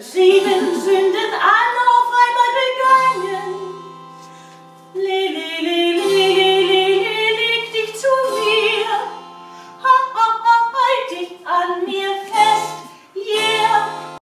Sieben Sünden alle auf einmal begangen.